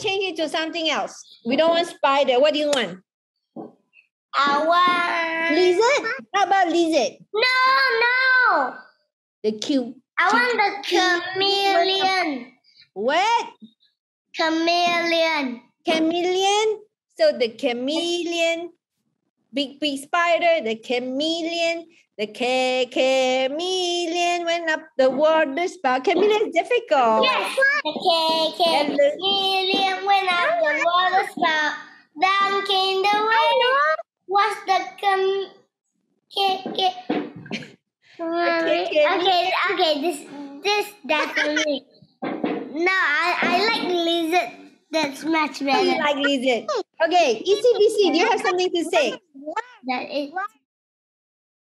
to something else. We don't want spider. What do you want? I want. Lizard? How about lizard? No, no. The cute. I want the chameleon. What? Chameleon. Chameleon? So the chameleon, big big spider, the chameleon, the ca- chameleon went up the water spout. Chameleon is difficult. Yes. The ca- chameleon went up the water spout. Down came the rain. What's the cam? Ca- ca- Okay, okay, okay, this this definitely. No, I, I like lizard. That's much You better. like lizard. Okay, ECBC, do you have something to say? That is